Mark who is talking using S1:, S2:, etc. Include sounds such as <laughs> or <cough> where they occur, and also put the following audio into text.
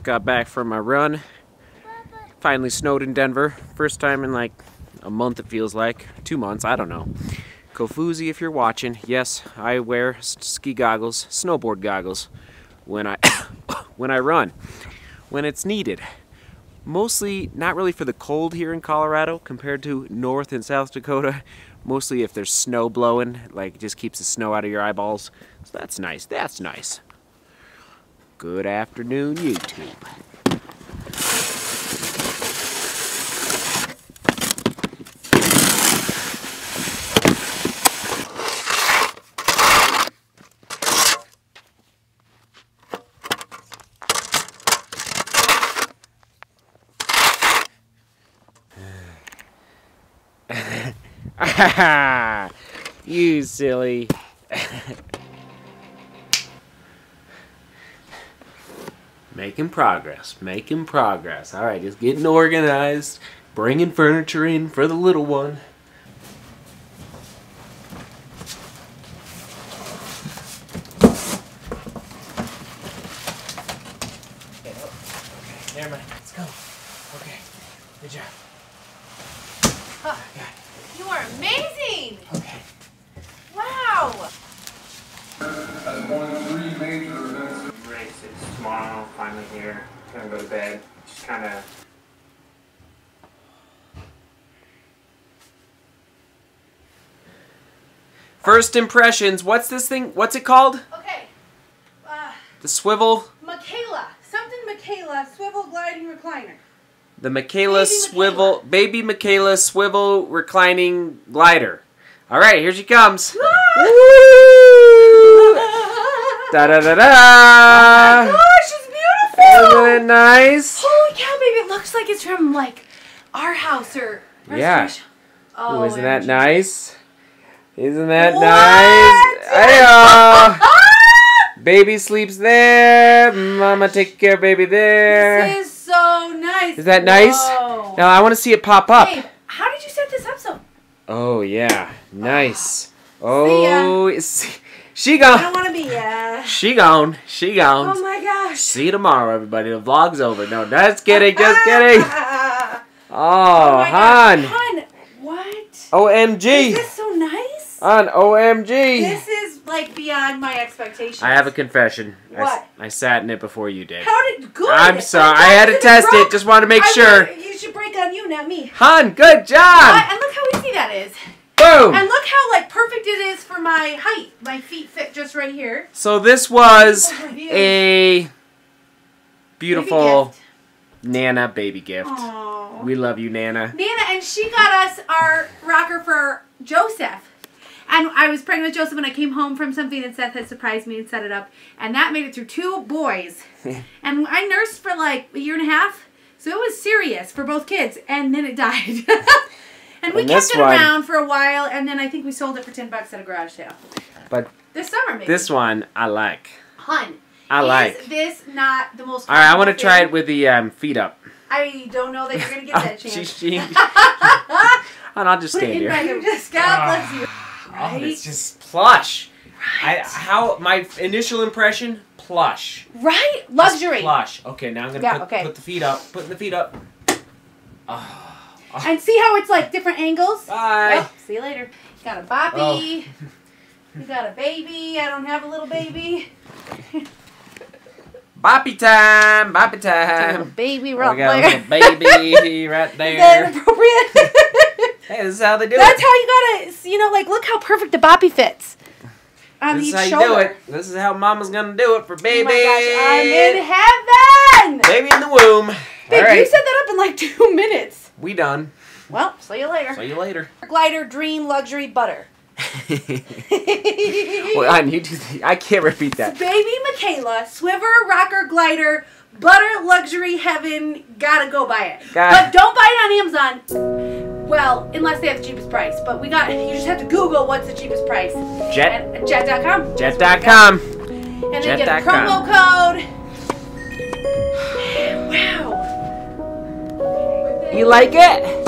S1: Just got back from my run. Finally snowed in Denver. First time in like a month it feels like. Two months, I don't know. Kofuzi, if you're watching, yes, I wear ski goggles, snowboard goggles, when I <coughs> when I run, when it's needed. Mostly not really for the cold here in Colorado compared to North and South Dakota. <laughs> Mostly if there's snow blowing, like it just keeps the snow out of your eyeballs. So that's nice. That's nice. Good afternoon, YouTube. <laughs> you silly. <laughs> making progress, making progress. All right, just getting organized, bringing furniture in for the little one. Okay, never mind. Let's go. Okay, good job.
S2: You are amazing!
S1: Okay.
S2: Wow!
S1: Race is tomorrow, finally here. Gonna go to bed. Just kind of. First impressions. What's this thing? What's it called?
S2: Okay. Uh,
S1: The swivel.
S2: Mikayla. Something Mikayla. Swivel gliding recliner.
S1: The Mikayla
S2: Baby
S1: swivel. Baby Mikayla swivel reclining glider. All right, here she comes. Da da da da.
S2: Gosh, it's beautiful!
S1: Isn't it nice?
S2: Holy cow, baby. It looks like it's from, like, our house or...
S1: Yeah.
S2: Oh,
S1: Ooh, isn't that nice? Isn't that
S2: What?
S1: nice? Ayo! <laughs> Baby sleeps there. Mama take care, of baby there.
S2: This is so nice.
S1: Is that nice?
S2: Whoa.
S1: Now I want to see it pop up.
S2: Babe, how did you set this up so...
S1: Oh yeah, nice. <gasps>
S2: ya.
S1: Oh, <laughs> she
S2: I don't
S1: gone.
S2: want to be, uh...
S1: She gone. She gone.
S2: Oh my gosh.
S1: See you tomorrow, everybody. The vlog's over. No, just kidding. Just kidding. <laughs>
S2: oh
S1: Oh, hon.
S2: gosh. Hun, what?
S1: OMG.
S2: Is this so nice?
S1: Hon, OMG.
S2: This is like beyond my expectations.
S1: I have a confession.
S2: What?
S1: I, sat in it before you did.
S2: How did good?
S1: I'm sorry. I had to test
S2: broke.
S1: it. Just wanted to make
S2: I
S1: sure.
S2: You should break on you, not me.
S1: Hun, good job.
S2: And look how easy that is.
S1: Boom.
S2: And look how like perfect it is for my height. My feet fit just right here.
S1: So this was a beautiful
S2: gift.
S1: Nana baby gift.
S2: Aw.
S1: We love you, Nana.
S2: Nana, and she got us our rocker for Joseph. And I was pregnant with Joseph when I came home from something and Seth had surprised me and set it up. And that made it through two boys. <laughs> and I nursed for like a year and a half. So it was serious for both kids. And then it died. <laughs> and we
S1: And
S2: kept it
S1: one-
S2: around for a while. And then I think we sold it for 10 bucks at a garage sale.
S1: But
S2: This summer, maybe.
S1: this one I like.
S2: Hun.
S1: I
S2: is
S1: like.
S2: this not the most
S1: All right, I want to try it with the um, feet up.
S2: I don't know that you're going to get <laughs> that
S1: she,
S2: chance.
S1: she, <laughs> <laughs> and I'll just
S2: Put
S1: stand
S2: in
S1: here.
S2: my- just God bless you.
S1: Oh,
S2: Right?
S1: it's just plush. I, how my initial impression? Plush.
S2: Right?
S1: Just
S2: Luxury.
S1: Plush. Okay, now I'm gonna
S2: Yeah,
S1: put,
S2: okay.
S1: put the feet up. Putting the feet up. Oh. <laughs>
S2: And see how it's like different angles?
S1: Bye.
S2: Well, see you later. You got a boppy. Oh. You got a baby. I don't have a little baby. <laughs>
S1: Boppy time. Boppy time.
S2: baby
S1: Oh,
S2: right
S1: we got a
S2: there.
S1: little baby <laughs> right
S2: Is that
S1: there.
S2: appropriate?
S1: Hey, this is how they do
S2: That's
S1: it.
S2: That's how you gotta, you know, like look how perfect the boppy fits. On
S1: This is
S2: each
S1: how you
S2: shoulder.
S1: do it. This is how mama's gonna do it for baby.
S2: Oh my gosh, I'm in heaven!
S1: Baby in the womb.
S2: Babe,
S1: right,
S2: you set that up in like <laughs> two minutes.
S1: we done.
S2: Well, see you later.
S1: See you later.
S2: Glider Dream Luxury Butter. <laughs> <laughs>
S1: well, on you do. The, I can't repeat that.
S2: Baby Mikayla, Swiver Rocker Glider, Butter Luxury Heaven. Gotta go buy it.
S1: Got
S2: but don't buy it on Amazon. Well, unless they have the cheapest price. But we got. You just have to Google what's the cheapest price.
S1: Jet.
S2: And uh, jet.com.
S1: Jet.com.
S2: And then get a promo code.
S1: You like it?